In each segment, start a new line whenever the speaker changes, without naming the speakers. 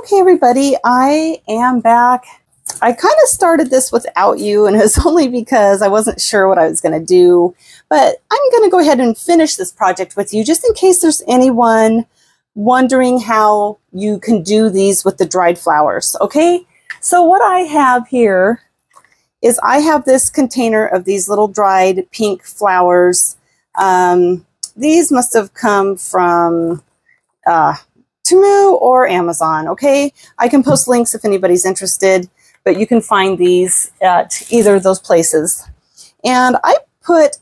Okay, everybody, I am back. I kind of started this without you, and it was only because I wasn't sure what I was going to do. But I'm going to go ahead and finish this project with you, just in case there's anyone wondering how you can do these with the dried flowers, okay? So what I have here is I have this container of these little dried pink flowers. Um, these must have come from uh, Temu or Amazon, okay? I can post links if anybody's interested, but you can find these at either of those places. And I put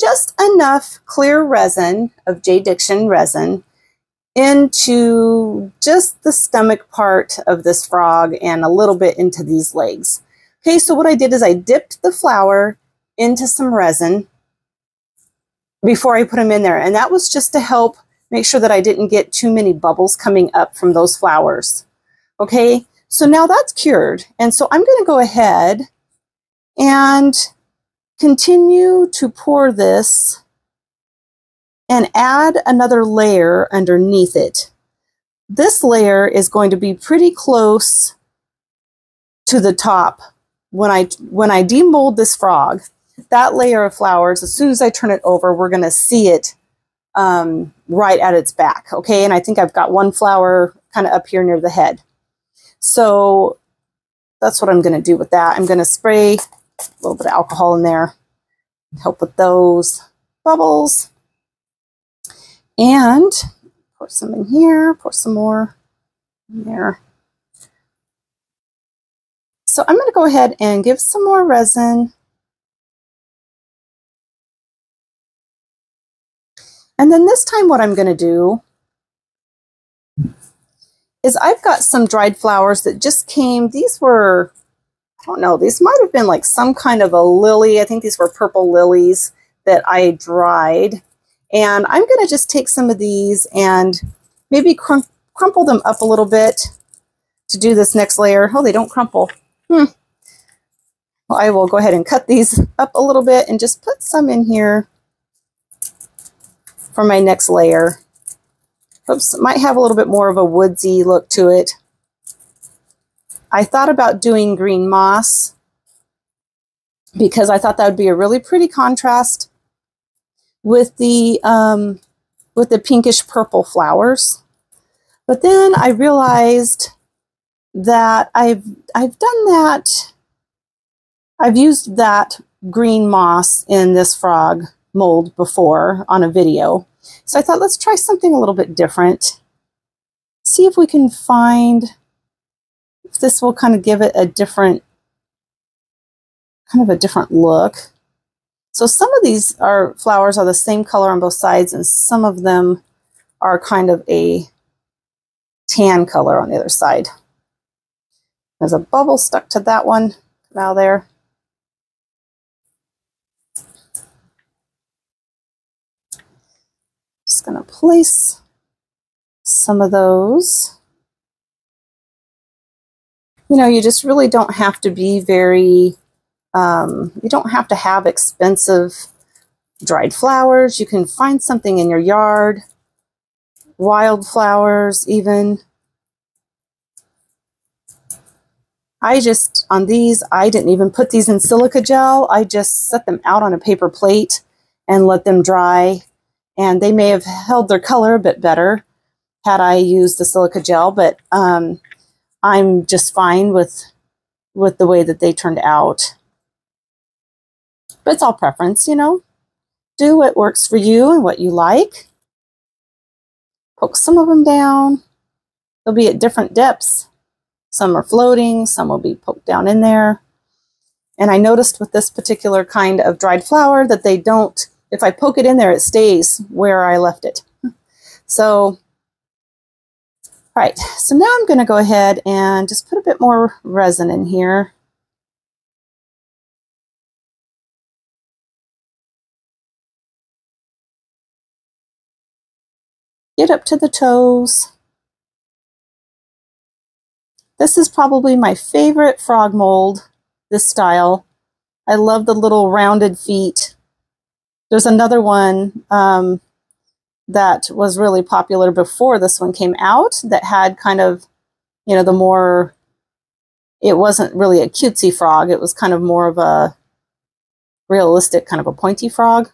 just enough clear resin of JDiction resin into just the stomach part of this frog and a little bit into these legs. Okay, so what I did is I dipped the flower into some resin before I put them in there. And that was just to help make sure that I didn't get too many bubbles coming up from those flowers. Okay, so now that's cured. And so I'm going to go ahead and continue to pour this and add another layer underneath it. This layer is going to be pretty close to the top when I when I demold this frog. That layer of flowers, as soon as I turn it over, we're going to see it um, right at its back. Okay, and I think I've got one flower kind of up here near the head. So that's what I'm going to do with that. I'm going to spray a little bit of alcohol in there, help with those bubbles. And pour some in here, pour some more in there. So I'm going to go ahead and give some more resin And then this time what I'm going to do is I've got some dried flowers that just came. These were, I don't know, these might have been like some kind of a lily. I think these were purple lilies that I dried. And I'm going to just take some of these and maybe crum crumple them up a little bit to do this next layer. Oh, they don't crumple. Hmm. Well, I will go ahead and cut these up a little bit and just put some in here for my next layer. Oops, might have a little bit more of a woodsy look to it. I thought about doing green moss because I thought that would be a really pretty contrast with the um, with the pinkish purple flowers. But then I realized that I've I've done that. I've used that green moss in this frog mold before on a video. So I thought, let's try something a little bit different. See if we can find if this will kind of give it a different, kind of a different look. So some of these are flowers are the same color on both sides and some of them are kind of a tan color on the other side. There's a bubble stuck to that one. Now there. Going to place some of those. You know, you just really don't have to be very, um, you don't have to have expensive dried flowers. You can find something in your yard, wildflowers even. I just, on these, I didn't even put these in silica gel. I just set them out on a paper plate and let them dry and they may have held their color a bit better had I used the silica gel, but um, I'm just fine with with the way that they turned out. But it's all preference, you know. Do what works for you and what you like. Poke some of them down. They'll be at different depths. Some are floating, some will be poked down in there. And I noticed with this particular kind of dried flower that they don't if I poke it in there, it stays where I left it. So, right, so now I'm going to go ahead and just put a bit more resin in here. Get up to the toes. This is probably my favorite frog mold, this style. I love the little rounded feet. There's another one um, that was really popular before this one came out that had kind of, you know, the more, it wasn't really a cutesy frog. It was kind of more of a realistic kind of a pointy frog.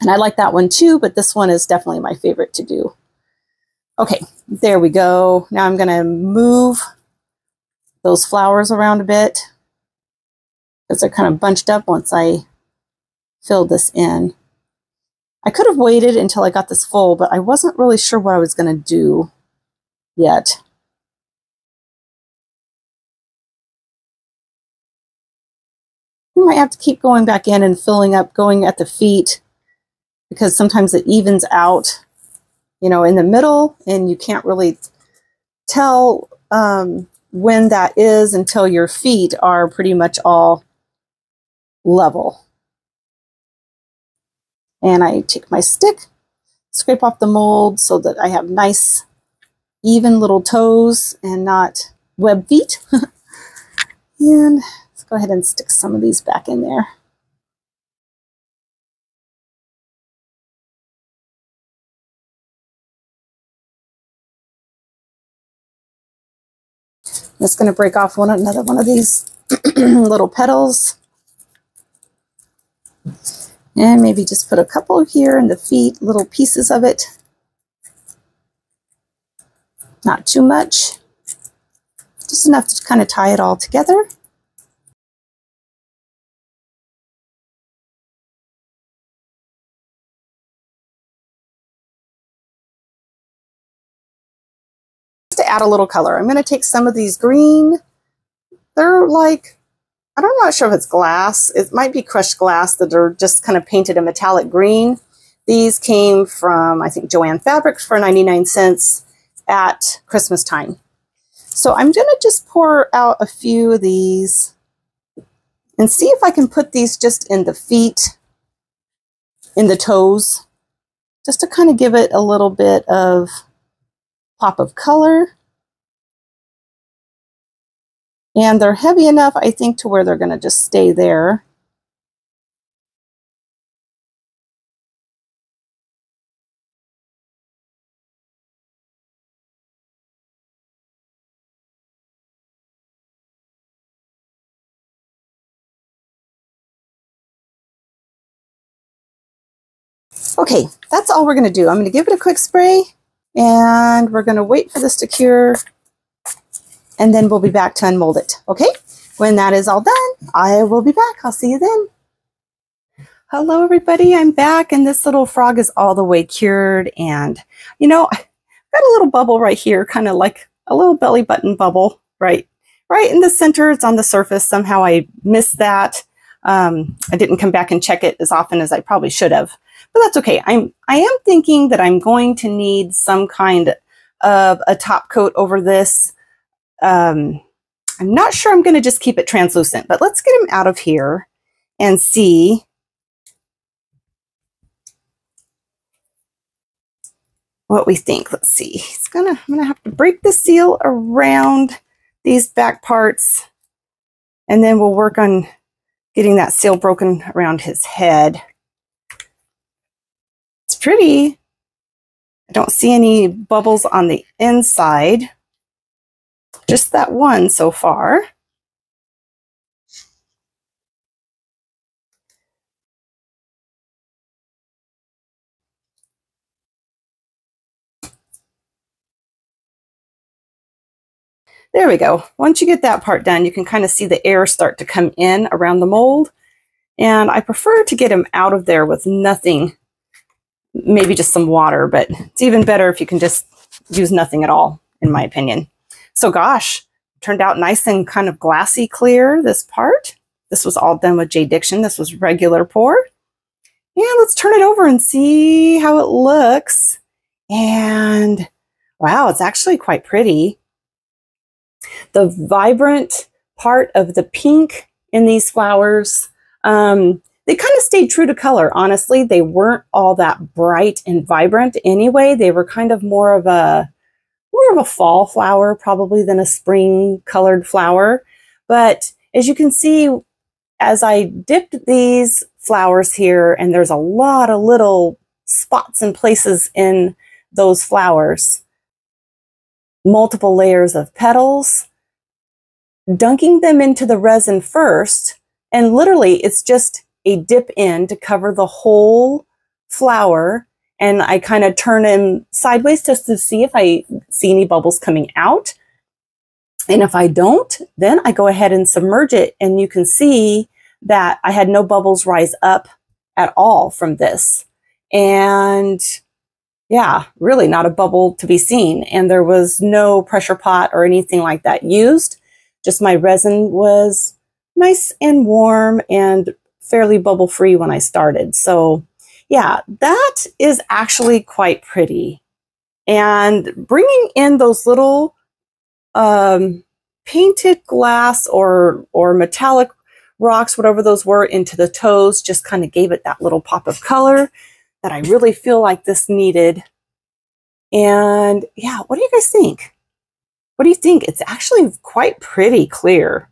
And I like that one too, but this one is definitely my favorite to do. Okay, there we go. Now I'm gonna move those flowers around a bit because they're kind of bunched up once I filled this in. I could have waited until I got this full, but I wasn't really sure what I was going to do yet. You might have to keep going back in and filling up, going at the feet, because sometimes it evens out, you know, in the middle, and you can't really tell um, when that is until your feet are pretty much all level. And I take my stick, scrape off the mold so that I have nice, even little toes and not web feet. and let's go ahead and stick some of these back in there. I'm just going to break off one another one of these little petals. And maybe just put a couple here in the feet, little pieces of it. Not too much. Just enough to kind of tie it all together. Just to add a little color, I'm going to take some of these green. They're like I'm not sure if it's glass. It might be crushed glass that are just kind of painted a metallic green. These came from, I think, Joann Fabrics for 99 cents at Christmas time. So I'm going to just pour out a few of these and see if I can put these just in the feet, in the toes, just to kind of give it a little bit of pop of color. And they're heavy enough, I think, to where they're going to just stay there. Okay, that's all we're going to do. I'm going to give it a quick spray and we're going to wait for this to cure and then we'll be back to unmold it. Okay, when that is all done, I will be back. I'll see you then. Hello, everybody. I'm back, and this little frog is all the way cured. And, you know, I've got a little bubble right here, kind of like a little belly button bubble, right? Right in the center. It's on the surface. Somehow I missed that. Um, I didn't come back and check it as often as I probably should have. But that's okay. I'm, I am thinking that I'm going to need some kind of a top coat over this um, I'm not sure I'm going to just keep it translucent, but let's get him out of here and see what we think. Let's see. It's gonna, I'm gonna have to break the seal around these back parts and then we'll work on getting that seal broken around his head. It's pretty. I don't see any bubbles on the inside. Just that one so far. There we go. Once you get that part done, you can kind of see the air start to come in around the mold. And I prefer to get them out of there with nothing, maybe just some water, but it's even better if you can just use nothing at all, in my opinion. So gosh, turned out nice and kind of glassy clear, this part. This was all done with JDiction. This was regular pour. And let's turn it over and see how it looks. And wow, it's actually quite pretty. The vibrant part of the pink in these flowers, um, they kind of stayed true to color. Honestly, they weren't all that bright and vibrant anyway. They were kind of more of a more of a fall flower probably than a spring colored flower. But as you can see, as I dipped these flowers here, and there's a lot of little spots and places in those flowers, multiple layers of petals, dunking them into the resin first. And literally it's just a dip in to cover the whole flower. And I kind of turn them sideways just to see if I see any bubbles coming out. And if I don't, then I go ahead and submerge it and you can see that I had no bubbles rise up at all from this. And yeah, really not a bubble to be seen. And there was no pressure pot or anything like that used. Just my resin was nice and warm and fairly bubble free when I started. So yeah, that is actually quite pretty. And bringing in those little um, painted glass or, or metallic rocks, whatever those were, into the toes, just kind of gave it that little pop of color that I really feel like this needed. And yeah, what do you guys think? What do you think? It's actually quite pretty clear.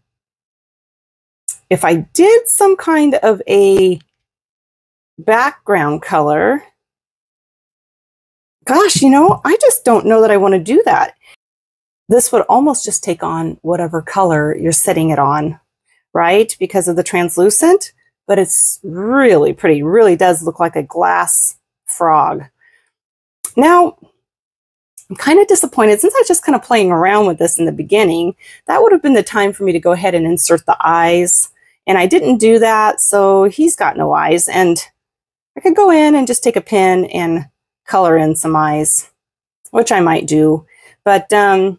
If I did some kind of a background color, gosh, you know, I just don't know that I want to do that. This would almost just take on whatever color you're setting it on, right? Because of the translucent, but it's really pretty, really does look like a glass frog. Now, I'm kind of disappointed since I was just kind of playing around with this in the beginning, that would have been the time for me to go ahead and insert the eyes. And I didn't do that, so he's got no eyes. And I could go in and just take a pen and color in some eyes, which I might do. But um,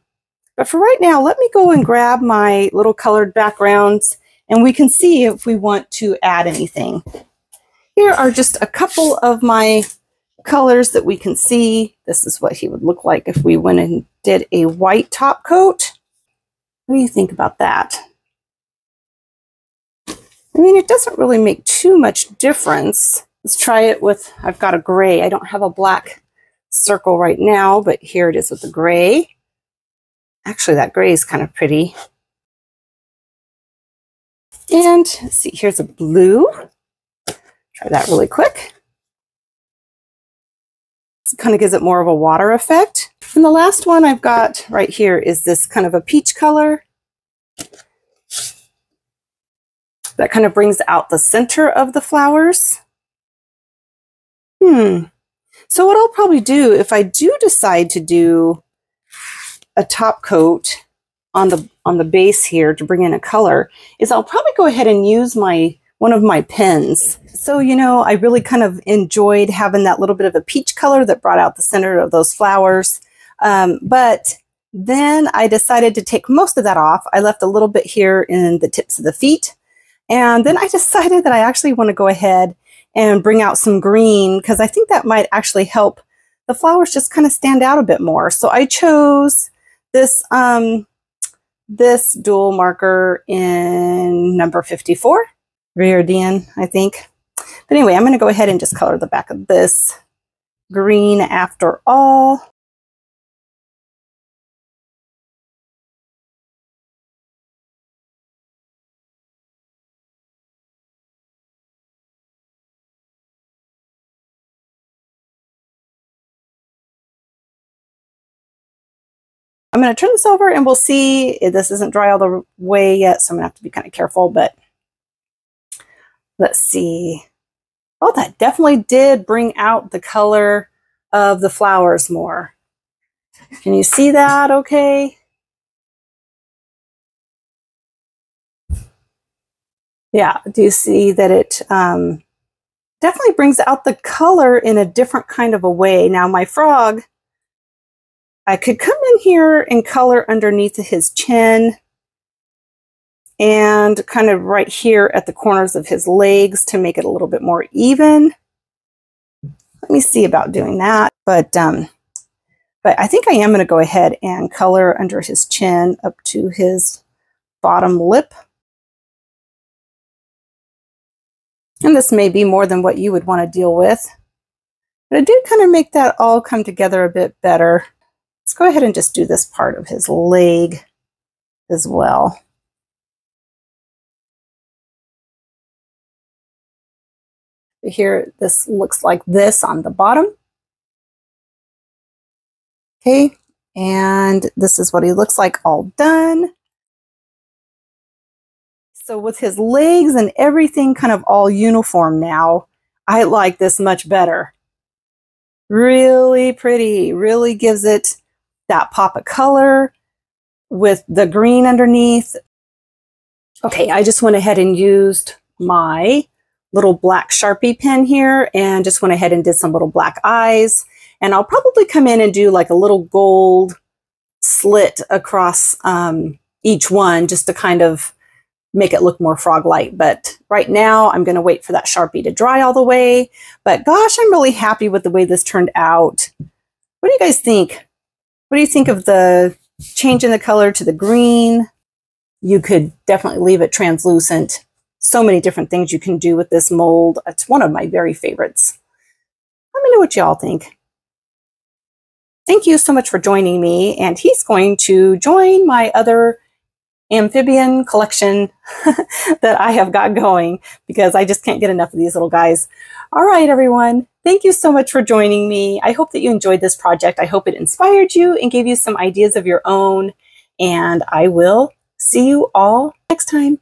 but for right now, let me go and grab my little colored backgrounds and we can see if we want to add anything. Here are just a couple of my colors that we can see. This is what he would look like if we went and did a white top coat. What do you think about that? I mean, it doesn't really make too much difference. Let's try it with, I've got a gray. I don't have a black circle right now, but here it is with the gray. Actually, that gray is kind of pretty. And see, here's a blue. Try that really quick. It kind of gives it more of a water effect. And the last one I've got right here is this kind of a peach color. That kind of brings out the center of the flowers. Hmm. So what I'll probably do if I do decide to do a top coat on the on the base here to bring in a color is I'll probably go ahead and use my one of my pens. So, you know, I really kind of enjoyed having that little bit of a peach color that brought out the center of those flowers. Um, but then I decided to take most of that off. I left a little bit here in the tips of the feet. And then I decided that I actually want to go ahead and bring out some green because I think that might actually help the flowers just kind of stand out a bit more. So I chose this, um, this dual marker in number 54, Viridian, I think. But anyway, I'm going to go ahead and just color the back of this green after all. I'm going to turn this over and we'll see. This isn't dry all the way yet, so I'm going to have to be kind of careful, but let's see. Oh, that definitely did bring out the color of the flowers more. Can you see that okay? Yeah, do you see that it um, definitely brings out the color in a different kind of a way. Now my frog I could come here and color underneath his chin and kind of right here at the corners of his legs to make it a little bit more even. Let me see about doing that. But, um, but I think I am going to go ahead and color under his chin up to his bottom lip. And this may be more than what you would want to deal with. But I did kind of make that all come together a bit better. Let's go ahead and just do this part of his leg as well. Here, this looks like this on the bottom. Okay, And this is what he looks like all done. So with his legs and everything kind of all uniform now, I like this much better. Really pretty, really gives it that pop of color with the green underneath. Okay, I just went ahead and used my little black Sharpie pen here and just went ahead and did some little black eyes. And I'll probably come in and do like a little gold slit across um, each one just to kind of make it look more frog-like. But right now I'm going to wait for that Sharpie to dry all the way. But gosh, I'm really happy with the way this turned out. What do you guys think? What do you think of the change in the color to the green? You could definitely leave it translucent. So many different things you can do with this mold. It's one of my very favorites. Let me know what y'all think. Thank you so much for joining me. And he's going to join my other amphibian collection that I have got going because I just can't get enough of these little guys. All right, everyone. Thank you so much for joining me. I hope that you enjoyed this project. I hope it inspired you and gave you some ideas of your own. And I will see you all next time.